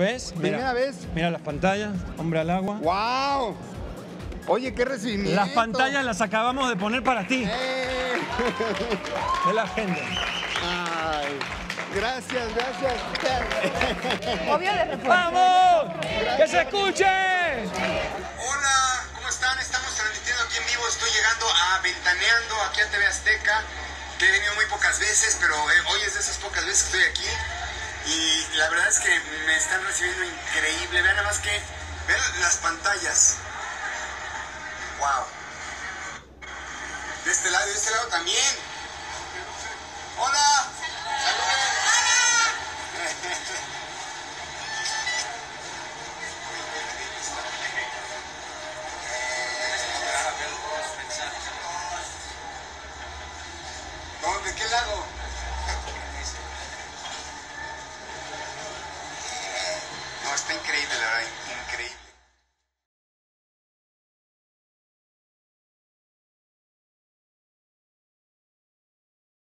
¿Ves? Mira, Primera vez. Mira las pantallas, hombre al agua. ¡Wow! Oye, qué recibimiento. Las pantallas las acabamos de poner para ti, ¡Eh! de la gente. Ay, gracias, gracias. Obvio respondo. ¡Vamos! ¡Que se escuche! Hola, ¿cómo están? Estamos transmitiendo aquí en vivo. Estoy llegando a Ventaneando, aquí a TV Azteca, que he venido muy pocas veces, pero eh, hoy es de esas pocas veces que estoy aquí. Y la verdad es que me están recibiendo increíble. Vean nada más que, vean las pantallas. ¡Wow! De este lado y de este lado también. ¡Hola! ¡Saluden! ¿Dónde? ¿Qué lado? Está increíble, la verdad, increíble.